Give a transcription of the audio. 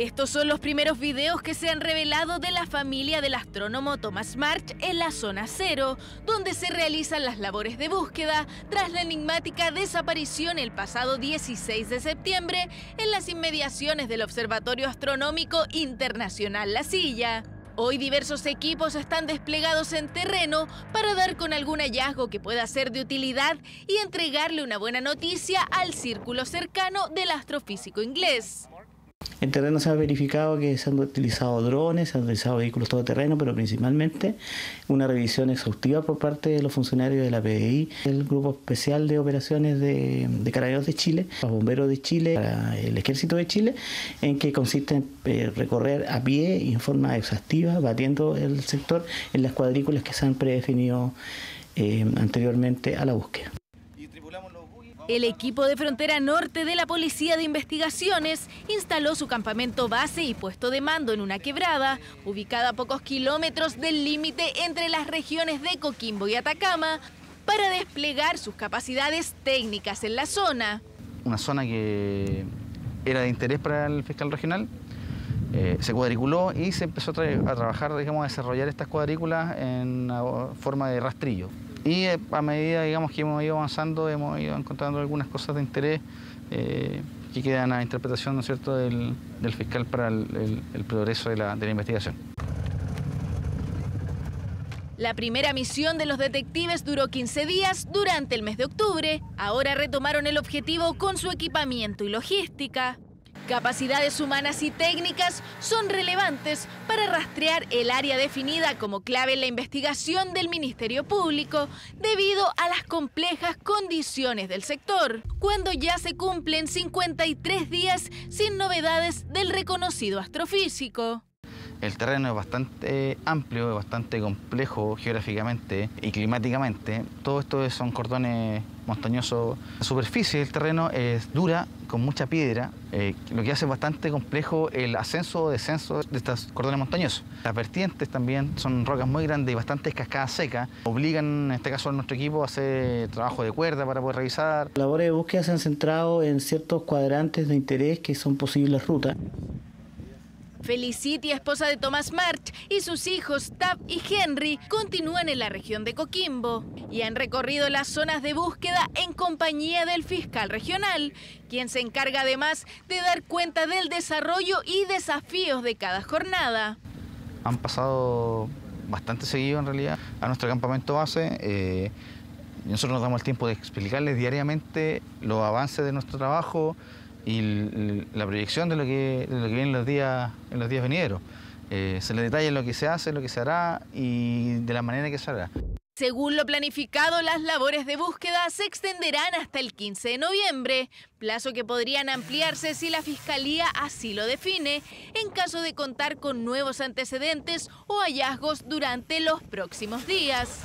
Estos son los primeros videos que se han revelado de la familia del astrónomo Thomas March en la zona cero, donde se realizan las labores de búsqueda tras la enigmática desaparición el pasado 16 de septiembre en las inmediaciones del Observatorio Astronómico Internacional La Silla. Hoy diversos equipos están desplegados en terreno para dar con algún hallazgo que pueda ser de utilidad y entregarle una buena noticia al círculo cercano del astrofísico inglés. En terreno se ha verificado que se han utilizado drones, se han utilizado vehículos todoterreno, pero principalmente una revisión exhaustiva por parte de los funcionarios de la PDI, el Grupo Especial de Operaciones de, de Carabineros de Chile, los bomberos de Chile, el Ejército de Chile, en que consiste en eh, recorrer a pie y en forma exhaustiva, batiendo el sector en las cuadrículas que se han predefinido eh, anteriormente a la búsqueda. El equipo de frontera norte de la Policía de Investigaciones instaló su campamento base y puesto de mando en una quebrada, ubicada a pocos kilómetros del límite entre las regiones de Coquimbo y Atacama, para desplegar sus capacidades técnicas en la zona. Una zona que era de interés para el fiscal regional, eh, se cuadriculó y se empezó a, a trabajar, digamos, a desarrollar estas cuadrículas en forma de rastrillo. Y eh, a medida digamos, que hemos ido avanzando, hemos ido encontrando algunas cosas de interés eh, que quedan a interpretación ¿no cierto? Del, fiscal para el, progreso de la, de la investigación. La primera misión de los detectives duró 15 días durante el mes de octubre. Ahora retomaron el objetivo con su equipamiento y logística. Capacidades humanas y técnicas son relevantes para rastrear el área definida como clave en la investigación del Ministerio Público debido a las complejas condiciones del sector, cuando ya se cumplen 53 días sin novedades del reconocido astrofísico. El terreno es bastante amplio, bastante complejo geográficamente y climáticamente. Todo esto son cordones montañosos. La superficie del terreno es dura, con mucha piedra, eh, lo que hace bastante complejo el ascenso o descenso de estos cordones montañosos. Las vertientes también son rocas muy grandes y bastantes cascadas secas. Obligan, en este caso, a nuestro equipo a hacer trabajo de cuerda para poder revisar. Labores de búsqueda se han centrado en ciertos cuadrantes de interés que son posibles rutas. Felicity, esposa de Thomas March, y sus hijos Tab y Henry continúan en la región de Coquimbo y han recorrido las zonas de búsqueda en compañía del fiscal regional, quien se encarga además de dar cuenta del desarrollo y desafíos de cada jornada. Han pasado bastante seguido en realidad a nuestro campamento base. Eh, nosotros nos damos el tiempo de explicarles diariamente los avances de nuestro trabajo, y la proyección de lo que, lo que viene en los días, en los días venideros. Eh, se le detalla lo que se hace, lo que se hará y de la manera que se hará. Según lo planificado, las labores de búsqueda se extenderán hasta el 15 de noviembre, plazo que podrían ampliarse si la Fiscalía así lo define, en caso de contar con nuevos antecedentes o hallazgos durante los próximos días.